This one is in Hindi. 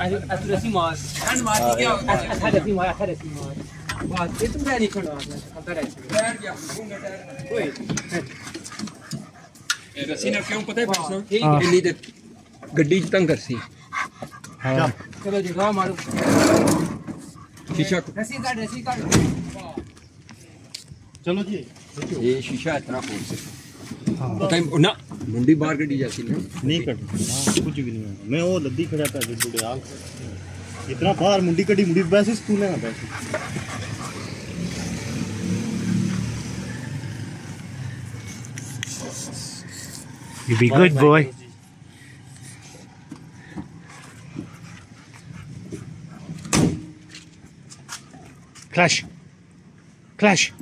अथरसी मास ठंड मास क्या होता है अथरसी मास अथरसी मास बात ये तुम क्या लिखो ना अंदर है टायर क्या घूमने टायर ओए रसी ने क्यों पता है पास ठीक है लीडर गड्डी तंग कर सी हाँ चलो दिखाओ मारो शीशा रसी काट रसी काट चलो जी। ये शीशा इतना खोल से? हाँ। टाइम ना मुंडी बाहर कटी जाती है नहीं कट कुछ भी नहीं है मैं वो लद्दी खड़ा था जुड़े आग इतना बाहर मुंडी कटी मुंडी वैसे स्कूल है ना वैसे You be good, boy. Clash. Clash.